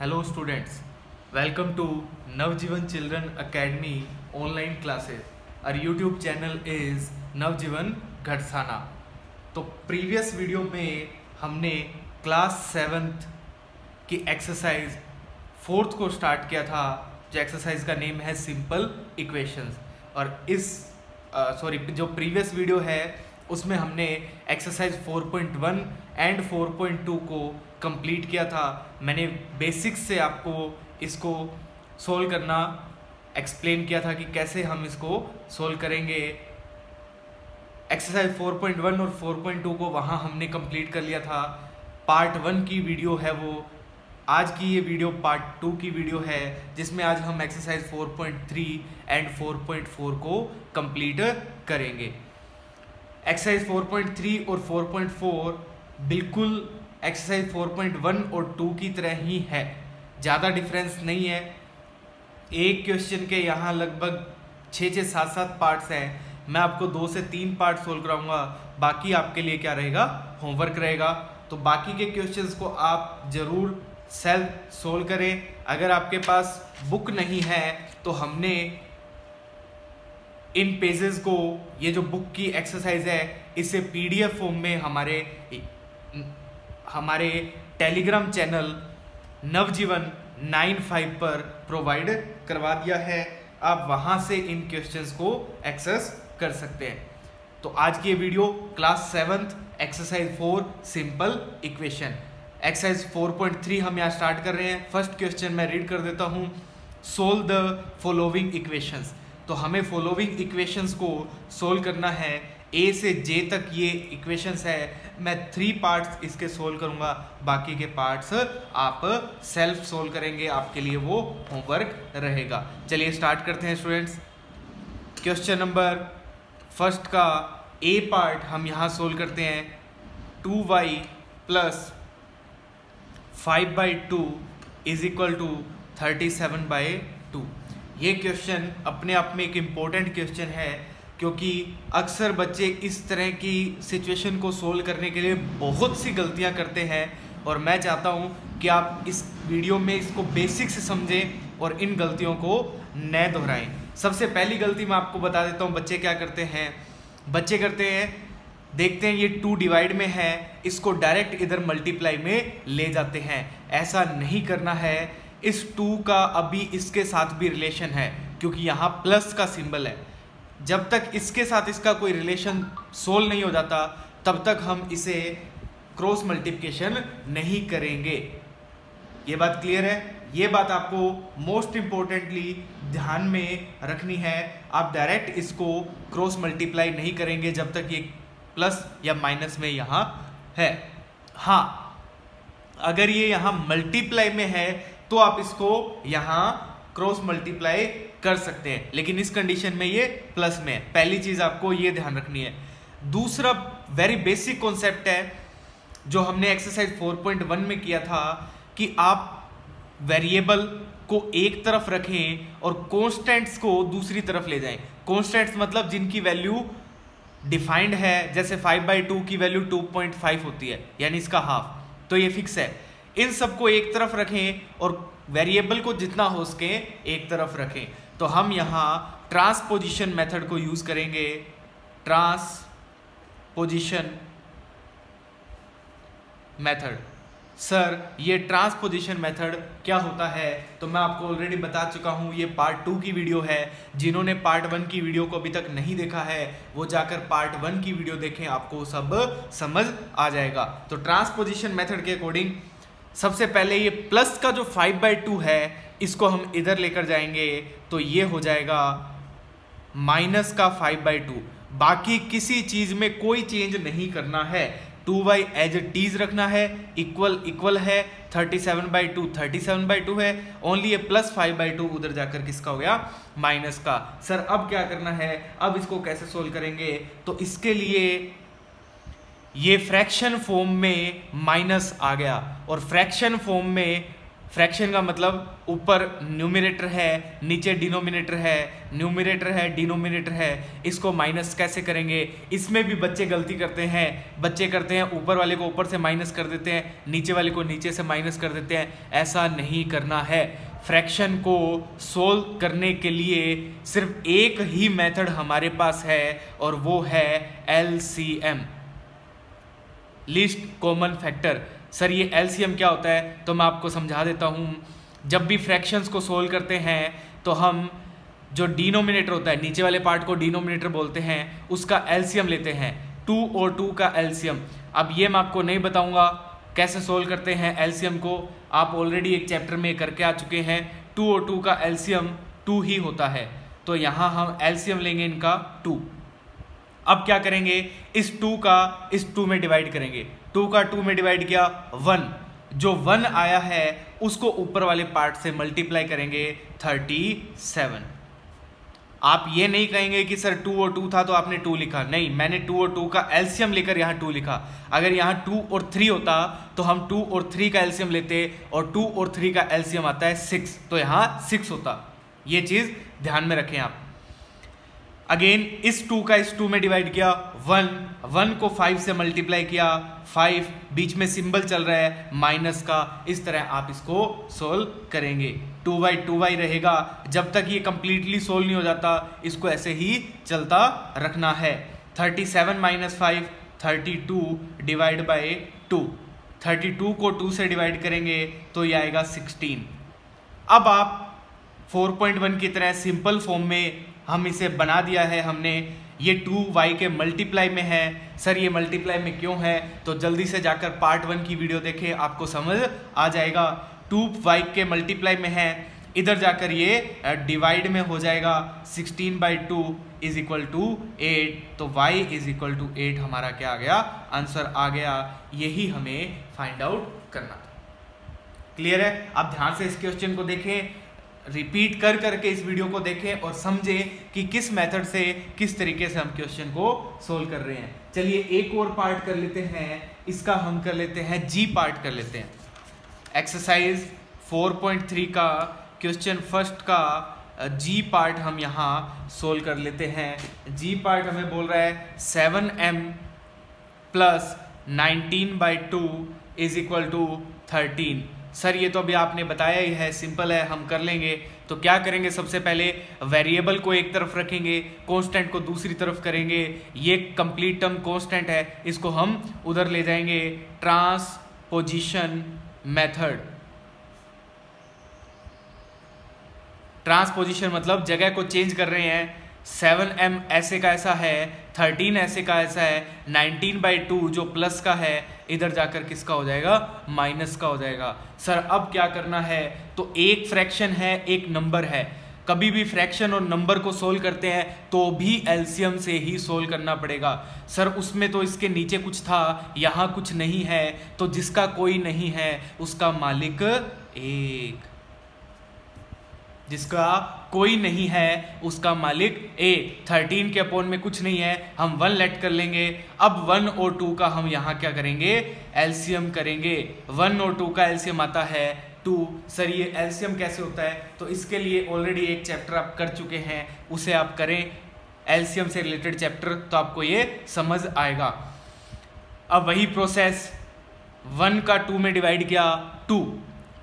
Hello students welcome to Navjeevan children academy online classes और YouTube channel is Navjeevan Ghatsana तो previous video में हमने class seventh की exercise fourth को start किया था जो एक्सरसाइज का नेम है सिंपल इक्वेशंस और इस सॉरी uh, जो प्रीवियस वीडियो है उसमें हमने एक्सरसाइज 4.1 एंड 4.2 को कंप्लीट किया था। मैंने बेसिक्स से आपको इसको सोल्व करना एक्सप्लेन किया था कि कैसे हम इसको सोल्व करेंगे। एक्सरसाइज 4.1 और 4.2 को वहाँ हमने कंप्लीट कर लिया था। पार्ट वन की वीडियो है वो। आज की ये वीडियो पार्ट टू की वीडियो है, जिसमें आज हम एक्सरसाइज 4.3 एंड 4.4 को कंप्लीट करेंगे। एक्सरसाइज 4.3 और 4.4 बिल्कुल एक्सरसाइज 4.1 और 2 की तरह ही है। ज़्यादा डिफरेंस नहीं है। एक क्वेश्चन के यहाँ लगभग छः छः सात सात पार्ट्स हैं। मैं आपको दो से तीन पार्ट सोल्व कराऊँगा। बाकी आपके लिए क्या रहेगा? होमवर्क रहेगा। तो बाकी के क्वेश्चंस को आप ज़रूर सेल्फ सोल्व करें। अगर आपके पास बुक नहीं है तो हमने इन पेजेस को, ये जो बुक की एक्सरसाइज है, इसे पीडीएफ फॉर्म में हमारे हमारे Telegram channel Navjeevan nine five पर प्रोवाइड करवा दिया है। आप वहाँ से इन क्वेश्चंस को एक्सेस कर सकते हैं। तो आज की ये video class seventh exercise four simple equation exercise 4.3 हम यहाँ स्टार्ट कर रहे हैं। फ़र्स्ट क्वेश्चन मैं रीड कर देता हूँ। सोल्व द फॉलोविंग इक्वेशंस तो हमें फॉलोविंग इक्वेशंस को सोल्व करना है। ए से जे तक ये इक्वेशंस है। मैं थ्री पार्ट्स इसके सोल्व करूँगा। बाकी के पार्ट्स आप सेल्फ सोल्व करेंगे। आपके लिए वो होमवर्क रहेगा। चलिए स्टार्ट करते हैं स्टूडेंट्स क्वेश्चन नंबर फ़र्स्ट का ए पार्ट हम यहाँ सोल्व करते हैं। Two y plus five by two is equal to thirty seven by ये क्वेश्चन अपने आप में एक इम्पोर्टेंट क्वेश्चन है, क्योंकि अक्सर बच्चे इस तरह की सिचुएशन को सोल्व करने के लिए बहुत सी गलतियाँ करते हैं। और मैं चाहता हूँ कि आप इस वीडियो में इसको बेसिक से समझें और इन गलतियों को न दोहराएँ। सबसे पहली गलती मैं आपको बता देता हूँ, बच्चे क्या करते हैं। बच्चे करते हैं, देखते हैं ये टू डिवाइड में है, इसको डायरेक्ट इधर मल्टीप्लाई में ले जाते हैं। ऐसा नहीं करना है इस टू का अभी इसके साथ भी रिलेशन है, क्योंकि यहाँ प्लस का सिंबल है। जब तक इसके साथ इसका कोई रिलेशन सोल्व नहीं हो जाता, तब तक हम इसे क्रॉस मल्टीप्लिकेशन नहीं करेंगे। ये बात क्लियर है? ये बात आपको मोस्ट इंपॉर्टेंटली ध्यान में रखनी है। आप डायरेक्ट इसको क्रॉस मल्टीप्लाई नहीं करेंगे जब तक ये प्लस या माइनस में यहाँ है। हाँ अगर ये यहाँ मल्टीप्लाई में है तो आप इसको यहाँ क्रॉस मल्टीप्लाई कर सकते हैं। लेकिन इस कंडीशन में ये प्लस में है। पहली चीज़ आपको ये ध्यान रखनी है। दूसरा वेरी बेसिक कॉन्सेप्ट है, जो हमने एक्सरसाइज 4.1 में किया था कि आप वेरिएबल को एक तरफ़ रखें और कॉन्स्टेंट्स को दूसरी तरफ़ ले जाएँ। कॉन्स्टेंट्स मतलब जिनकी वैल्यू डिफाइंड है, जैसे 5 बाई टू की वैल्यू 2.5 होती है, यानी इसका हाफ़ तो ये फिक्स है। इन सबको एक तरफ़ रखें और वेरिएबल को जितना हो सके एक तरफ़ रखें। तो हम यहाँ ट्रांसपोजिशन मेथड को यूज़ करेंगे। ट्रांसपोजिशन मेथड सर ये ट्रांसपोजिशन मेथड क्या होता है? तो मैं आपको ऑलरेडी बता चुका हूँ, ये पार्ट टू की वीडियो है। जिन्होंने पार्ट वन की वीडियो को अभी तक नहीं देखा है, वो जाकर पार्ट वन की वीडियो देखें, आपको सब समझ आ जाएगा। तो ट्रांसपोजिशन मेथड के अकॉर्डिंग सबसे पहले ये प्लस का जो फाइव बाई टू है, इसको हम इधर लेकर जाएँगे तो ये हो जाएगा माइनस का फाइव बाई टू बाकी किसी चीज़ में कोई चेंज नहीं करना है। टू बाई एज टीज रखना है इक्वल इक्वल है thirty seven by two thirty seven by two है। ओनली ये प्लस फाइव बाई टू उधर जाकर किसका हो गया? माइनस का। सर अब क्या करना है? अब इसको कैसे सोल्व करेंगे? तो इसके लिए ये फ्रैक्शन फॉर्म में माइनस आ गया। और फ्रैक्शन फॉर्म में फ्रैक्शन का मतलब ऊपर न्यूमिनेटर है, नीचे डिनोमिनेटर है न्यूमिनेटर है डिनोमिनेटर है। इसको माइनस कैसे करेंगे? इसमें भी बच्चे गलती करते हैं। बच्चे करते हैं, ऊपर वाले को ऊपर से माइनस कर देते हैं, नीचे वाले को नीचे से माइनस कर देते हैं। ऐसा नहीं करना है। फ्रैक्शन को सोल्व करने के लिए सिर्फ़ एक ही मेथड हमारे पास है, और वो है LCM least common factor. Sir, ये एलसीएम क्या होता है? तो मैं आपको समझा देता हूँ, जब भी फ्रैक्शंस को सोल्व करते हैं तो हम जो डिनोमिनेटर होता है, नीचे वाले पार्ट को डिनोमिनेटर बोलते हैं, उसका एलसीएम लेते हैं। टू और टू का एलसीएम। अब ये मैं आपको नहीं बताऊँगा कैसे सोल्व करते हैं एलसीएम को। आप ऑलरेडी एक चैप्टर में करके आ चुके हैं। टू और टू का एलसीएम टू ही होता है। तो यहाँ हम एलसीएम लेंगे इनका टू। अब क्या करेंगे? इस टू का, इस टू में डिवाइड करेंगे। टू का टू में डिवाइड किया वन जो वन आया है, उसको ऊपर वाले पार्ट से मल्टीप्लाई करेंगे थर्टी सेवन आप ये नहीं कहेंगे कि, सर टू और टू था तो आपने टू लिखा. नहीं, मैंने टू और टू का एल्सियम लेकर यहाँ टू लिखा। अगर यहाँ टू और थ्री होता तो हम टू और थ्री का एल्सियम लेते और टू और थ्री का एल्सियम आता है सिक्स तो यहाँ सिक्स होता। ये चीज़ ध्यान में रखें आप। अगेन इस टू का इस टू में डिवाइड किया। वन वन को फाइव से मल्टीप्लाई किया। फाइव बीच में सिंबल चल रहा है माइनस का। इस तरह आप इसको सोल्व करेंगे। टू बाई टू बाई रहेगा। जब तक ये कंप्लीटली सोल्व नहीं हो जाता, इसको ऐसे ही चलता रखना है। Thirty seven minus five thirty two divide by two thirty two को टू से डिवाइड करेंगे तो ये आएगा सिक्सटीन अब आप 4.1 की तरह सिंपल फॉर्म में हम इसे बना दिया है, हमने ये टू वाई के मल्टीप्लाई में है। सर, ये मल्टीप्लाई में क्यों है? तो जल्दी से जाकर पार्ट वन की वीडियो देखें, आपको समझ आ जाएगा। टू वाई के मल्टीप्लाई में है, इधर जाकर ये डिवाइड में हो जाएगा। 16 by two is equal to eight तो y is equal to eight हमारा क्या आ गया? आंसर आ गया। यही हमें फाइंड आउट करना था। क्लियर है? अब ध्यान से इस क्वेश्चन को देखें। रिपीट कर करके इस वीडियो को देखें और समझें कि किस मेथड से, किस तरीके से हम क्वेश्चन को सोल्व कर रहे हैं। चलिए एक और पार्ट कर लेते हैं। इसका हम कर लेते हैं जी पार्ट कर लेते हैं। एक्सरसाइज 4.3 का क्वेश्चन फ़र्स्ट का जी पार्ट हम यहाँ सोल्व कर लेते हैं। जी पार्ट हमें बोल रहा है seven m plus nineteen by two is equal to thirteen sir, ये तो अभी आपने बताया ही है सिंपल है, हम कर लेंगे। तो क्या करेंगे? सबसे पहले वेरिएबल को एक तरफ़ रखेंगे कांस्टेंट को दूसरी तरफ़ करेंगे। ये कंप्लीट टर्म कांस्टेंट है, इसको हम उधर ले जाएँगे। Transposition method. ट्रांसपोजिशन मतलब जगह को चेंज कर रहे हैं। सेवन एम ऐसे का ऐसा है, थर्टीन ऐसे का ऐसा है, नाइनटीन बाई टू जो प्लस का है इधर जाकर किसका हो जाएगा? माइनस का हो जाएगा। सर, अब क्या करना है? तो एक फ्रैक्शन है, एक नंबर है। कभी भी फ्रैक्शन और नंबर को सोल्व करते हैं तो भी एलसीएम से ही सोल्व करना पड़ेगा। सर, उसमें तो इसके नीचे कुछ था, यहाँ कुछ नहीं है तो जिसका कोई नहीं है, उसका मालिक एक। जिसका कोई नहीं है, उसका मालिक ए थर्टीन के अपोन में कुछ नहीं है, हम वन लेट कर लेंगे। अब वन और टू का हम यहाँ क्या करेंगे? एल्सियम करेंगे। वन और टू का एल्सियम आता है टू सर, ये एल्सियम कैसे होता है? तो इसके लिए ऑलरेडी एक चैप्टर आप कर चुके हैं, उसे आप करें। एल्सियम से रिलेटेड चैप्टर तो आपको ये समझ आएगा। अब वही प्रोसेस वन का टू में डिवाइड किया टू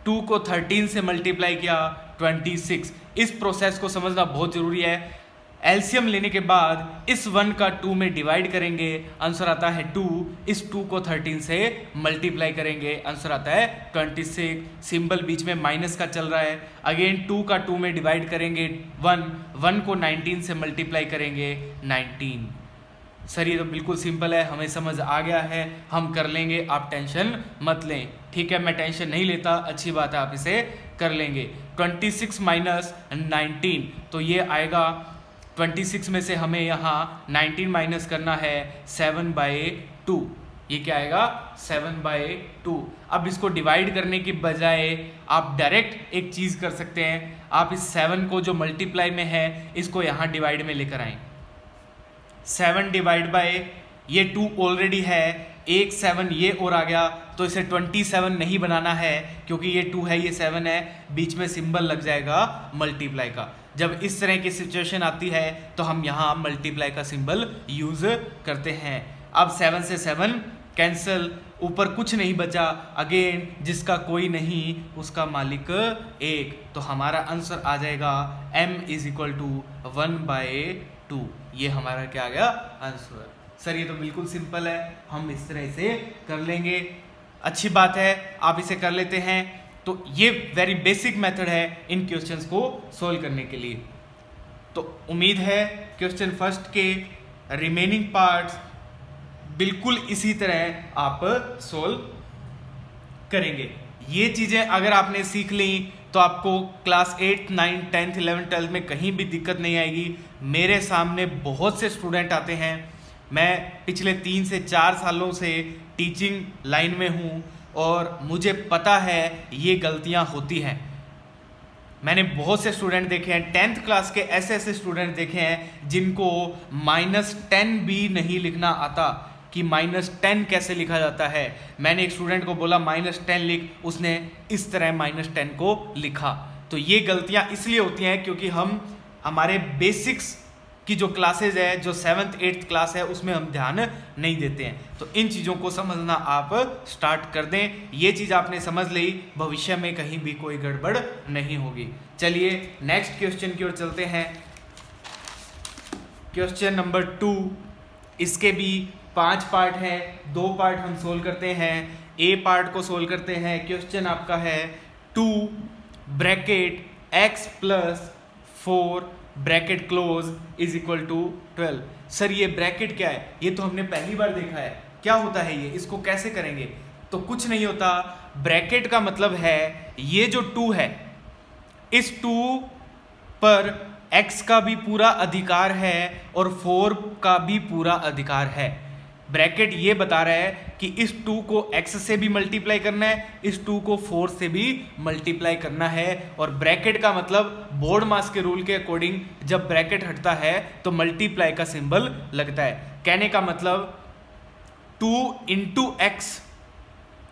टू को थर्टीन से मल्टीप्लाई किया 26 इस प्रोसेस को समझना बहुत ज़रूरी है। एल्सियम लेने के बाद इस वन का टू में डिवाइड करेंगे। आंसर आता है टू इस टू को थर्टीन से मल्टीप्लाई करेंगे। आंसर आता है ट्वेंटी सिक्स सिंबल बीच में माइनस का चल रहा है। अगेन टू का टू में डिवाइड करेंगे। वन वन को नाइनटीन से मल्टीप्लाई करेंगे। नाइनटीन सर, ये तो बिल्कुल सिंपल है। हमें समझ आ गया है। हम कर लेंगे। आप टेंशन मत लें। ठीक है, मैं टेंशन नहीं लेता। अच्छी बात है, आप इसे कर लेंगे। 26 सिक्स माइनस नाइनटीन तो ये आएगा 26 में से हमें यहाँ 19 माइनस करना है सेवन बाई टू ये क्या आएगा? सेवन बाई टू अब इसको डिवाइड करने की बजाय आप डायरेक्ट एक चीज़ कर सकते हैं। आप इस सेवन को जो मल्टीप्लाई में है, इसको यहाँ डिवाइड में लेकर आए। सेवन डिवाइड बाय ये टू ऑलरेडी है। एक सेवन ये और आ गया। तो इसे 27 नहीं बनाना है, क्योंकि ये 2 है, ये 7 है, बीच में सिंबल लग जाएगा मल्टीप्लाई का। जब इस तरह की सिचुएशन आती है तो हम यहाँ मल्टीप्लाई का सिंबल यूज़ करते हैं। अब 7 से 7 कैंसल ऊपर कुछ नहीं बचा। अगेन जिसका कोई नहीं, उसका मालिक एक। तो हमारा आंसर आ जाएगा m is equal to one by two ये हमारा क्या आ गया? आंसर सर, ये तो बिल्कुल सिंपल है। हम इस तरह से कर लेंगे। अच्छी बात है, आप इसे कर लेते हैं। तो ये वेरी बेसिक मेथड है इन क्वेश्चंस को सोल्व करने के लिए। तो उम्मीद है क्वेश्चन फ़र्स्ट के रिमेनिंग पार्ट्स बिल्कुल इसी तरह आप सोल्व करेंगे। ये चीज़ें अगर आपने सीख ली तो आपको class eight nine tenth eleven twelfth में कहीं भी दिक्कत नहीं आएगी। मेरे सामने बहुत से स्टूडेंट आते हैं मैं पिछले तीन से चार सालों से टीचिंग लाइन में हूँ और मुझे पता है ये गलतियाँ होती हैं। मैंने बहुत से स्टूडेंट देखे हैं टेंथ क्लास के ऐसे ऐसे स्टूडेंट देखे हैं जिनको माइनस टेन भी नहीं लिखना आता कि माइनस टेन कैसे लिखा जाता है। मैंने एक स्टूडेंट को बोला माइनस टेन लिख। उसने इस तरह माइनस टेन को लिखा। तो ये गलतियाँ इसलिए होती हैं क्योंकि हम, हमारे बेसिक्स की जो क्लासेज है, जो सेवन्थ एट्थ क्लास है, उसमें हम ध्यान नहीं देते हैं। तो इन चीज़ों को समझना आप स्टार्ट कर दें। ये चीज़ आपने समझ ली, भविष्य में कहीं भी कोई गड़बड़ नहीं होगी। चलिए नेक्स्ट क्वेश्चन की ओर चलते हैं। क्वेश्चन नंबर टू इसके भी पाँच पार्ट है। दो पार्ट हम सोल्व करते हैं। ए पार्ट को सोल्व करते हैं। क्वेश्चन आपका है two bracket x plus four bracket close is equal to twelve. Sir, ये ब्रैकेट क्या है? ये तो हमने पहली बार देखा है। क्या होता है ये? इसको कैसे करेंगे? तो कुछ नहीं होता। ब्रैकेट का मतलब है, ये जो टू है, इस टू पर एक्स का भी पूरा अधिकार है और फोर का भी पूरा अधिकार है। ब्रैकेट ये बता रहा है कि इस टू को एक्स से भी मल्टीप्लाई करना है, इस टू को फोर से भी मल्टीप्लाई करना है। और ब्रैकेट का मतलब बोर्ड मास के रूल के अकॉर्डिंग जब ब्रैकेट हटता है तो मल्टीप्लाई का सिंबल लगता है। कहने का मतलब टू इंटू एक्स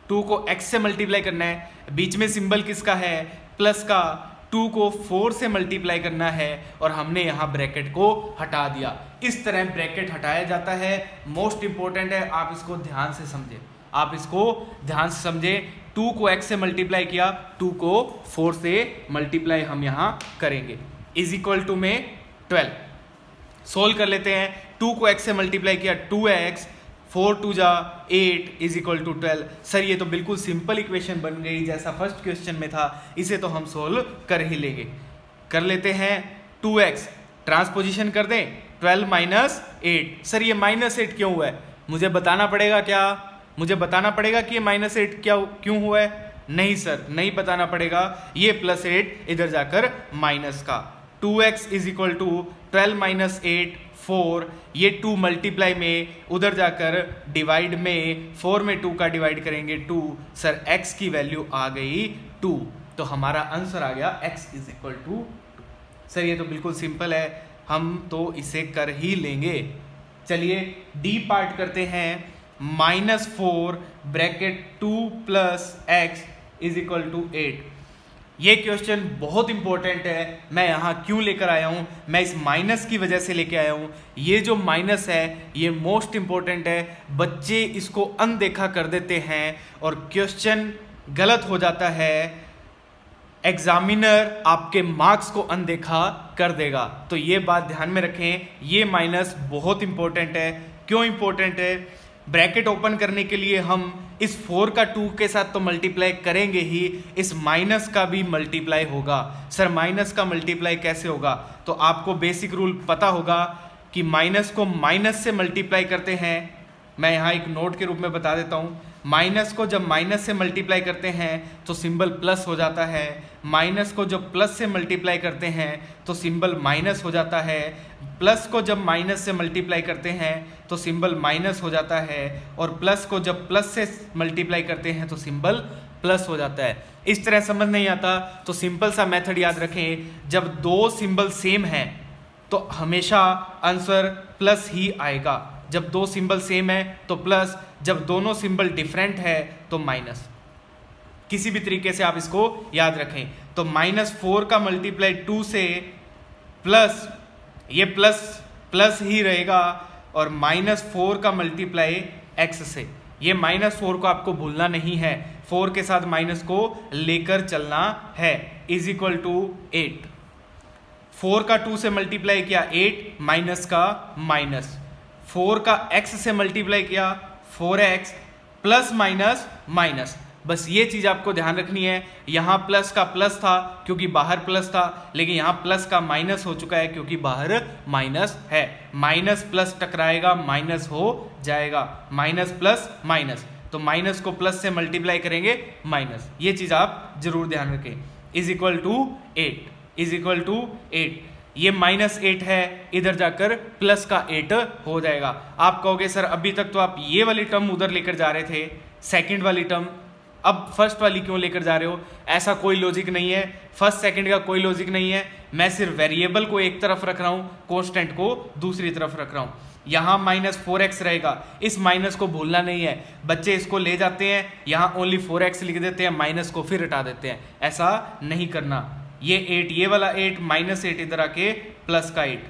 टू को एक्स से मल्टीप्लाई करना है। बीच में सिंबल किसका है? प्लस का। टू को फोर से मल्टीप्लाई करना है और हमने यहाँ ब्रैकेट को हटा दिया। इस तरह ब्रैकेट हटाया जाता है। मोस्ट इंपॉर्टेंट है, आप इसको ध्यान से समझे। आप इसको ध्यान से समझे। टू को एक्स से मल्टीप्लाई किया, टू को फोर से मल्टीप्लाई हम यहाँ करेंगे। इज़ इक्वल टू में ट्वेल्व। सोल्व कर लेते हैं। टू को एक्स से मल्टीप्लाई किया, टू एक्स फोर टू जा, eight is equal to twelve sir ये तो बिल्कुल सिंपल इक्वेशन बन गई, जैसा फ़र्स्ट क्वेश्चन में था। इसे तो हम सोल्व कर ही लेंगे। कर लेते हैं टू एक्स ट्रांसपोजिशन कर दें ट्वेल्व माइनस एट सर ये माइनस एट क्यों हुआ है? मुझे बताना पड़ेगा क्या? मुझे बताना पड़ेगा कि ये माइनस एट क्या क्यों हुआ है? नहीं सर नहीं बताना पड़ेगा। ये प्लस एट इधर जाकर माइनस का। Two x is equal to twelve minus eight four, ये टू मल्टीप्लाई में, उधर जाकर डिवाइड में फोर में टू का डिवाइड करेंगे टू सर एक्स की वैल्यू आ गई टू तो हमारा आंसर आ गया x is equal to sir ये तो बिल्कुल सिंपल है, हम तो इसे कर ही लेंगे. चलिए डी पार्ट करते हैं minus four bracket two plus x is equal to eight ये क्वेश्चन बहुत इंपॉर्टेंट है। मैं यहाँ क्यों लेकर आया हूँ? मैं इस माइनस की वजह से लेकर आया हूँ। ये जो माइनस है, ये मोस्ट इंपॉर्टेंट है। बच्चे इसको अनदेखा कर देते हैं और क्वेश्चन गलत हो जाता है। एग्जामिनर आपके मार्क्स को अनदेखा कर देगा। तो ये बात ध्यान में रखें। ये माइनस बहुत इंपॉर्टेंट है। क्यों इंपॉर्टेंट है? ब्रैकेट ओपन करने के लिए हम इस फोर का टू के साथ तो मल्टीप्लाई करेंगे ही, इस माइनस का भी मल्टीप्लाई होगा। सर माइनस का मल्टीप्लाई कैसे होगा? तो आपको बेसिक रूल पता होगा कि माइनस को माइनस से मल्टीप्लाई करते हैं। मैं यहाँ एक नोट के रूप में बता देता हूँ। माइनस को जब माइनस से मल्टीप्लाई करते हैं तो सिंबल प्लस हो जाता है। माइनस को जब प्लस से मल्टीप्लाई करते हैं तो सिंबल माइनस हो जाता है। प्लस को जब माइनस से मल्टीप्लाई करते हैं तो सिंबल माइनस हो जाता है। और प्लस को जब प्लस से मल्टीप्लाई करते हैं तो सिंबल प्लस हो जाता है। इस तरह समझ नहीं आता तो सिंपल सा मेथड याद रखें। जब दो सिंबल सेम हैं तो हमेशा आंसर प्लस ही आएगा। जब दो सिंबल सेम है तो प्लस जब दोनों सिंबल डिफरेंट है तो माइनस। किसी भी तरीके से आप इसको याद रखें तो माइनस फोर का मल्टीप्लाई टू से प्लस, ये प्लस प्लस ही रहेगा, और माइनस फोर का मल्टीप्लाई एक्स से। ये माइनस फोर को आपको भूलना नहीं है, फोर के साथ माइनस को लेकर चलना है, is equal to eight. Four का टू से मल्टीप्लाई किया एट, माइनस का माइनस। फोर का एक्स से मल्टीप्लाई किया four x plus minus minus. बस ये चीज़ आपको ध्यान रखनी है, यहाँ प्लस का प्लस था क्योंकि बाहर प्लस था, लेकिन यहाँ प्लस का माइनस हो चुका है क्योंकि बाहर माइनस है। माइनस प्लस टकराएगा, माइनस हो जाएगा। Minus plus minus. तो माइनस को प्लस से मल्टीप्लाई करेंगे, माइनस। ये चीज़ आप ज़रूर ध्यान रखें। Is equal to eight. Is equal to eight. ये माइनस एट है, इधर जाकर प्लस का एट हो जाएगा। आप कहोगे, सर, अभी तक तो आप ये वाली टर्म उधर लेकर जा रहे थे सेकंड वाली टर्म अब फ़र्स्ट वाली क्यों लेकर जा रहे हो? ऐसा कोई लॉजिक नहीं है। फ़र्स्ट सेकंड का कोई लॉजिक नहीं है। मैं सिर्फ़ वेरिएबल को एक तरफ़ रख रहा हूँ कॉन्स्टेंट को दूसरी तरफ़ रख रहा हूँ। यहाँ माइनस फोर एक्स रहेगा। इस माइनस को भूलना नहीं है। बच्चे इसको ले जाते हैं, यहाँ ओनली फोर एक्स लिख देते हैं माइनस को फिर हटा देते हैं। ऐसा नहीं करना। ये एट ये वाला एट माइनस एट इधर आके प्लस का eight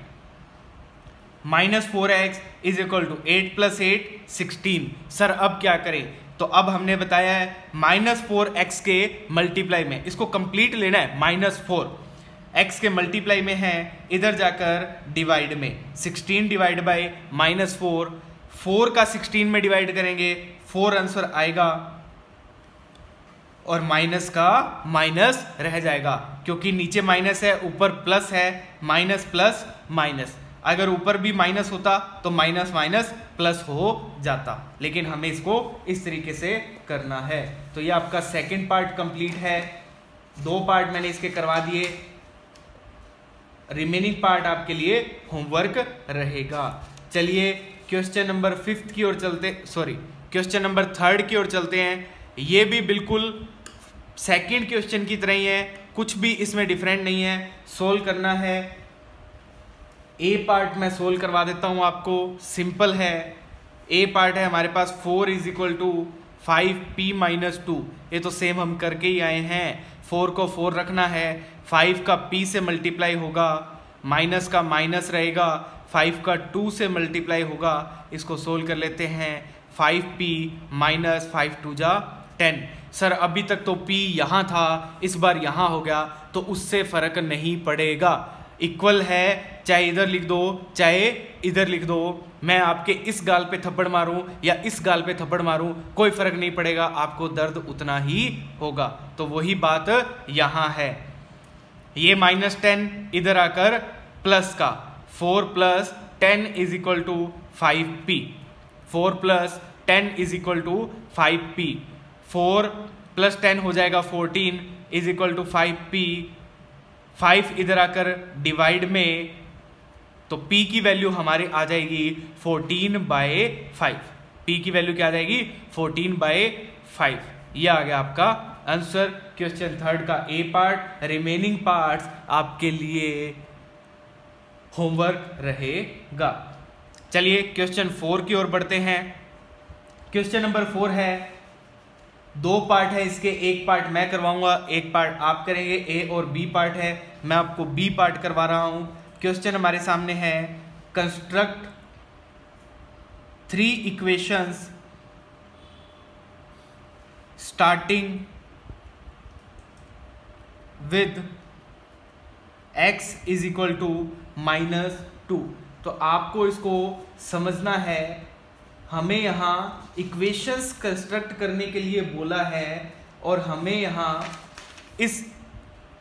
minus four x is equal to eight plus eight sixteen sir अब क्या करें? तो अब हमने बताया है माइनस फोर एक्स के मल्टीप्लाई में। इसको कंप्लीट लेना है माइनस फोर एक्स के मल्टीप्लाई में है, इधर जाकर डिवाइड में। 16 divide by minus four four का 16 में डिवाइड करेंगे। फोर आंसर आएगा। और माइनस का माइनस रह जाएगा, क्योंकि नीचे माइनस है, ऊपर प्लस है, माइनस प्लस माइनस। अगर ऊपर भी माइनस होता तो माइनस माइनस प्लस हो जाता। लेकिन हमें इसको इस तरीके से करना है। तो ये आपका सेकंड पार्ट कंप्लीट है। दो पार्ट मैंने इसके करवा दिए। रिमेनिंग पार्ट आपके लिए होमवर्क रहेगा। चलिए क्वेश्चन नंबर फिफ्थ की ओर चलते सॉरी क्वेश्चन नंबर थर्ड की ओर चलते हैं। ये भी बिल्कुल सेकंड क्वेश्चन की तरह ही है। कुछ भी इसमें डिफरेंट नहीं है। सोल्व करना है। ए पार्ट मैं सोल्व करवा देता हूँ आपको। सिंपल है। ए पार्ट है, हमारे पास four is equal to five p minus two ये तो सेम हम करके ही आए हैं। फोर को फोर रखना है। फाइव का पी से मल्टीप्लाई होगा। माइनस का माइनस रहेगा। फाइव का टू से मल्टीप्लाई होगा। इसको सोल्व कर लेते हैं। Five P minus five two जा टेन सर, अभी तक तो पी यहाँ था, इस बार यहाँ हो गया तो उससे फ़र्क नहीं पड़ेगा। इक्वल है, चाहे इधर लिख दो, चाहे इधर लिख दो, मैं आपके इस गाल पे थप्पड़ मारूं या इस गाल पे थप्पड़ मारूं, कोई फ़र्क नहीं पड़ेगा, आपको दर्द उतना ही होगा। तो वही बात यहाँ है। ये माइनस टेन इधर आकर प्लस का। Four plus ten is equal to five P four plus ten is equal to five P four plus ten हो जाएगा fourteen is equal to five P. Five इधर आकर डिवाइड में तो P की वैल्यू हमारी आ जाएगी 14 बाय फाइव। पी की वैल्यू क्या आ जाएगी? 14 बाय फाइव। ये आ गया आपका आंसर। क्वेश्चन थर्ड का ए पार्ट, रिमेनिंग पार्ट्स आपके लिए होमवर्क रहेगा। चलिए क्वेश्चन फोर की ओर बढ़ते हैं। क्वेश्चन नंबर फोर है दो पार्ट है इसके, एक पार्ट मैं करवाऊँगा, एक पार्ट आप करेंगे, ए और बी पार्ट है। मैं आपको बी पार्ट करवा रहा हूँ। क्वेश्चन हमारे सामने है construct three equations starting with X is equal to minus two तो आपको इसको समझना है हमें यहाँ इक्वेशंस कंस्ट्रक्ट करने के लिए बोला है और हमें यहाँ इस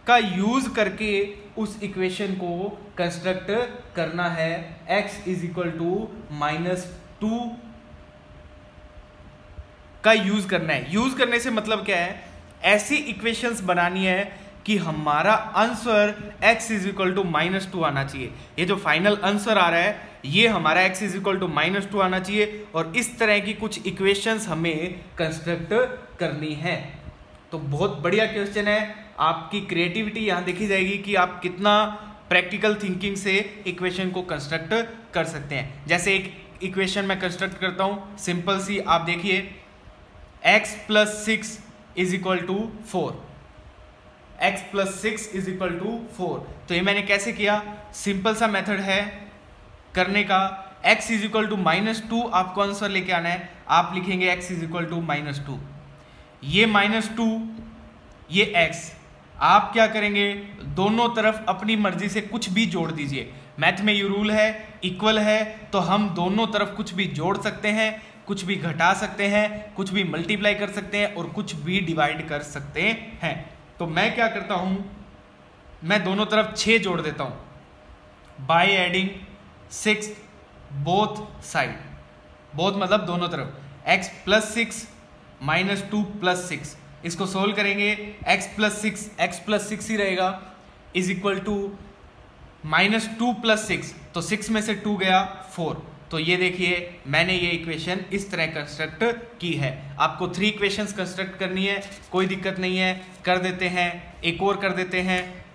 का यूज़ करके उस इक्वेशन को कंस्ट्रक्ट करना है। X is equal to minus two का यूज़ करना है। यूज़ करने से मतलब क्या है? ऐसी इक्वेशंस बनानी है कि हमारा answer x is equal to minus two आना चाहिए। ये जो फाइनल आंसर आ रहा है ये हमारा x is equal to minus two आना चाहिए और इस तरह की कुछ इक्वेशंस हमें कंस्ट्रक्ट करनी है। तो बहुत बढ़िया क्वेश्चन है। आपकी क्रिएटिविटी यहाँ देखी जाएगी कि आप कितना प्रैक्टिकल थिंकिंग से इक्वेशन को कंस्ट्रक्ट कर सकते हैं। जैसे एक इक्वेशन मैं कंस्ट्रक्ट करता हूँ सिंपल सी, आप देखिए। x plus six is equal to four X plus six is equal to four तो ये मैंने कैसे किया? सिंपल सा मेथड है। करने का, x is equal to minus two आपको आंसर लेके आना है। आप लिखेंगे x is equal to minus two ये माइनस टू ये x आप क्या करेंगे? दोनों तरफ़ अपनी मर्ज़ी से कुछ भी जोड़ दीजिए। मैथ में ये रूल है इक्वल है तो हम दोनों तरफ़ कुछ भी जोड़ सकते हैं, कुछ भी घटा सकते हैं, कुछ भी मल्टीप्लाई कर सकते हैं और कुछ भी डिवाइड कर सकते हैं। तो मैं क्या करता हूँ? मैं दोनों तरफ़ छह जोड़ देता हूँ। By adding six both side. Both मतलब दोनों तरफ़। X plus six minus two plus six इसको सोल्व करेंगे। X plus six X plus six ही रहेगा। Is equal to minus two plus six तो सिक्स में से टू गया फोर तो ये देखिए, मैंने ये इक्वेशन इस तरह कंस्ट्रक्ट की है। आपको थ्री इक्वेशंस कंस्ट्रक्ट करनी है। कोई दिक्कत नहीं है। कर देते हैं। एक और कर देते हैं।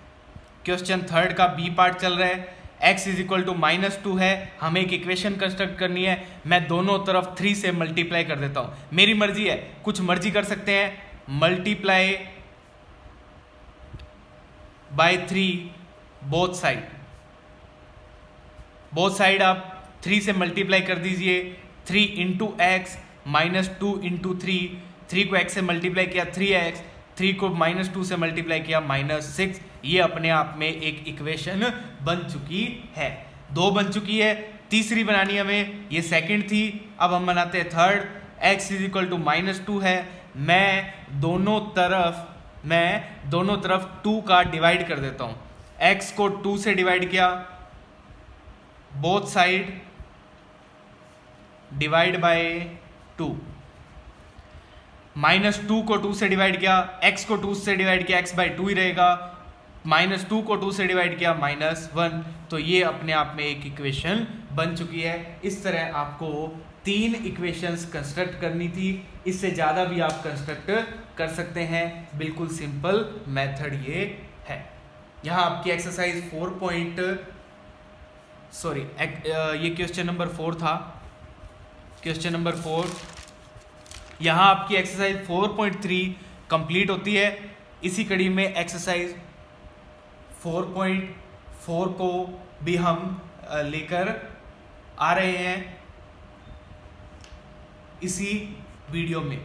क्वेश्चन थर्ड का बी पार्ट चल रहा है। X is equal to minus two है, हमें एक इक्वेशन कंस्ट्रक्ट करनी है, मैं दोनों तरफ़ थ्री से मल्टीप्लाई कर देता हूँ। मेरी मर्ज़ी है, कुछ मर्ज़ी कर सकते हैं। Multiply by three both side both side आप थ्री से मल्टीप्लाई कर दीजिए। Three into X minus two into three three को एक्स से मल्टीप्लाई किया थ्री एक्स थ्री को माइनस टू से मल्टीप्लाई किया माइनस सिक्स ये अपने आप में एक इक्वेशन बन चुकी है। दो बन चुकी है, तीसरी बनानी हमें, ये सेकंड थी, अब हम बनाते हैं third X is equal to minus two है। मैं दोनों तरफ़, मैं दोनों तरफ़ टू का डिवाइड कर देता हूँ। एक्स को टू से डिवाइड किया both side divide by two minus two को टू से डिवाइड किया एक्स को टू से डिवाइड किया एक्स बाई टू ही रहेगा। माइनस टू को टू से डिवाइड किया, माइनस वन। तो ये अपने आप में एक इक्वेशन बन चुकी है। इस तरह आपको तीन इक्वेशंस कंस्ट्रक्ट करनी थी। इससे ज़्यादा भी आप कंस्ट्रक्ट कर सकते हैं। बिल्कुल सिंपल मेथड ये है। यहाँ आपकी एक्सरसाइज फोर पॉइंट सॉरी ये क्वेश्चन नंबर फोर था। क्वेश्चन नंबर फोर यहाँ आपकी एक्सरसाइज 4.3 कंप्लीट होती है। इसी कड़ी में एक्सरसाइज 4.4 को भी हम लेकर आ रहे हैं इसी वीडियो में।